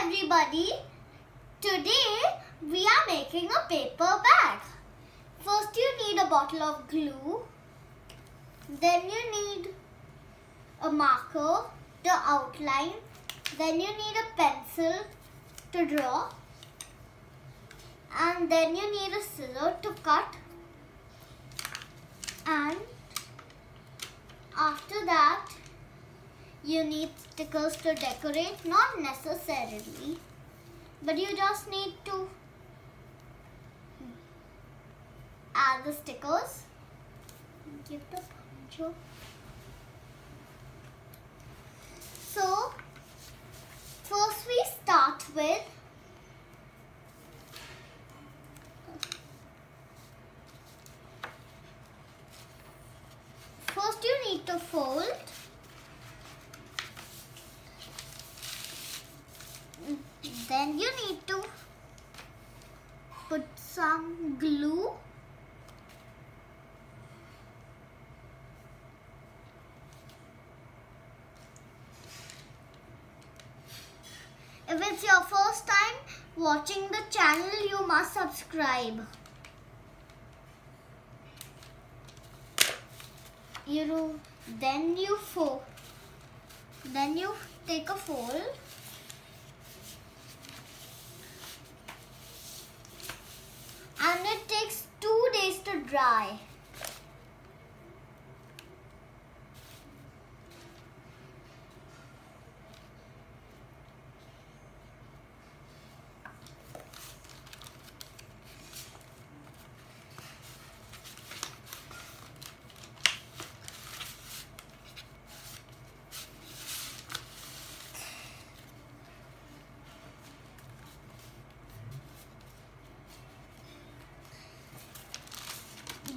everybody. Today we are making a paper bag. First you need a bottle of glue. Then you need a marker, the outline. Then you need a pencil to draw. And then you need a scissor to cut. And after that you need stickers to decorate not necessarily but you just need to add the stickers. Give the poncho. So first we start with first you need to fold then you need to put some glue If it's your first time watching the channel, you must subscribe. You then you fold, then you take a fold and it takes two days to dry.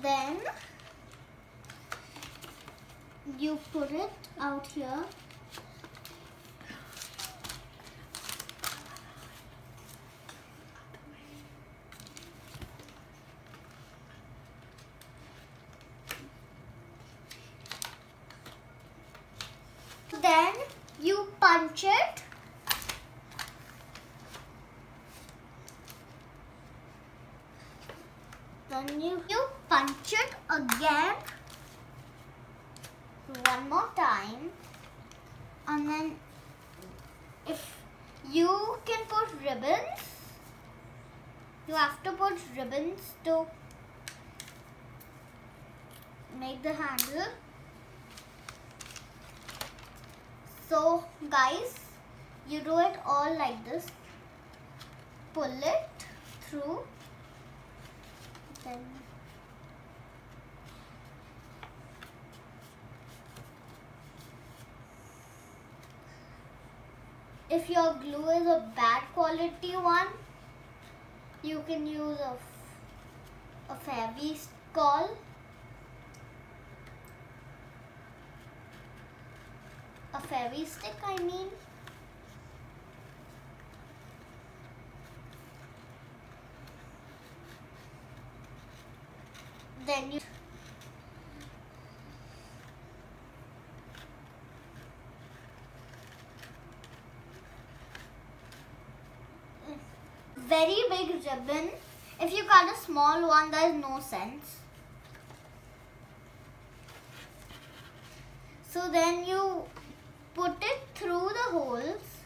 Then you put it out here. Then you punch it Then you, you punch it again? One more time. And then if you can put ribbons you have to put ribbons to make the handle. So guys you do it all like this. Pull it through if your glue is a bad quality one you can use a, a Fevicol a Fevi stick I mean then you very big ribbon if you cut a small one there is no sense so then you put it through the holes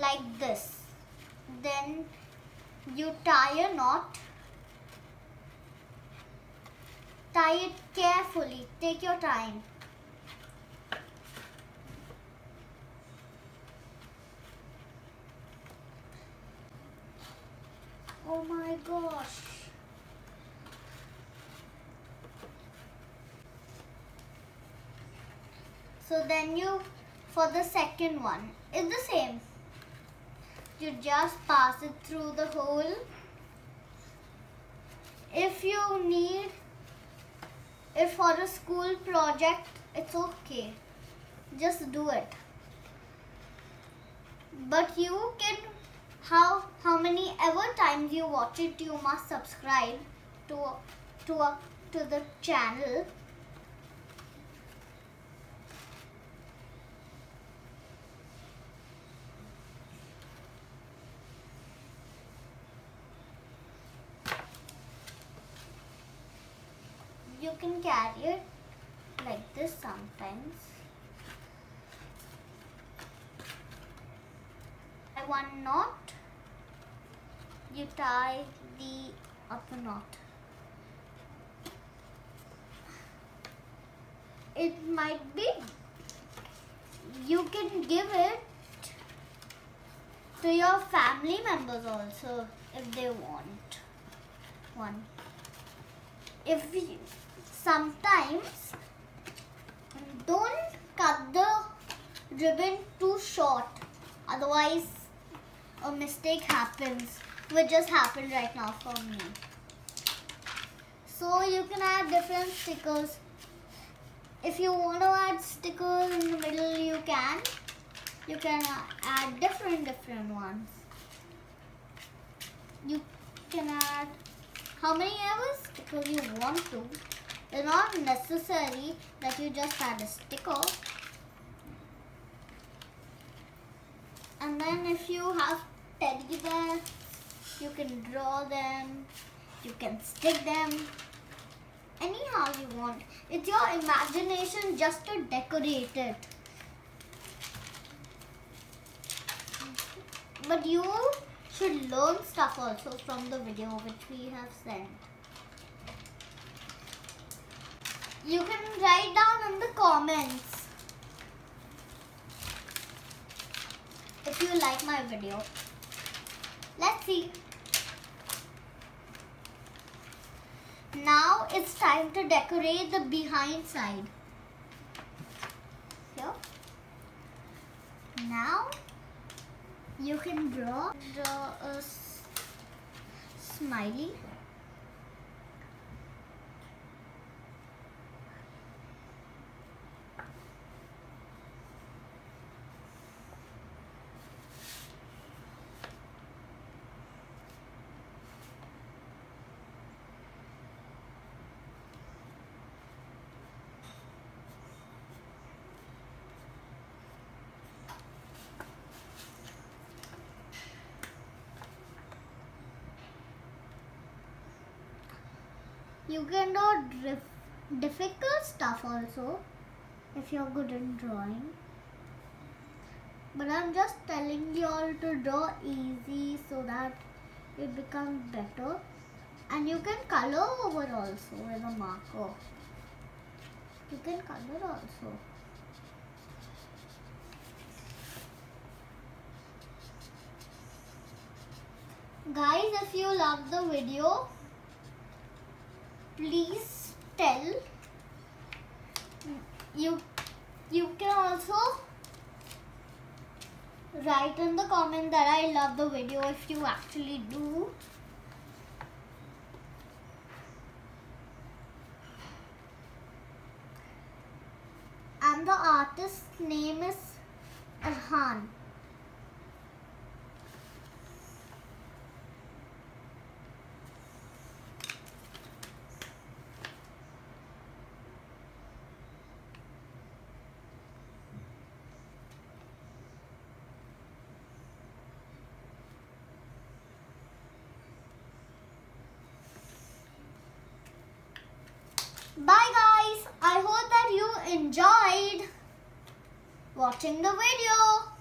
like this then you tie a knot Tie it carefully. Take your time. Oh my gosh. So then you, for the second one, it's the same. You just pass it through the hole. If you need if for a school project it's okay just do it but you can how how many ever times you watch it you must subscribe to to to the channel. You can carry it like this sometimes. I want not you tie the upper knot. It might be, you can give it to your family members also if they want one. If you, sometimes don't cut the ribbon too short otherwise a mistake happens which just happened right now for me. So you can add different stickers. If you want to add stickers in the middle you can. You can add different different ones. You can add how many ever stickers you want to. It's not necessary that you just add a sticker. And then if you have teddy bears you can draw them you can stick them anyhow you want it's your imagination just to decorate it But you should learn stuff also from the video which we have sent. You can write down in the comments if you like my video. Let's see. Now it's time to decorate the behind side. Here. Now you can draw draw a smiley You can do difficult stuff also if you're good in drawing. But I'm just telling you all to draw easy so that it becomes better. And you can color over also with a marker. You can color also. Guys, if you love the video, please tell. You you can also write in the comment that I love the video if you actually do. And the artist's name is Arhaan Bye guys. I hope that you enjoyed watching the video.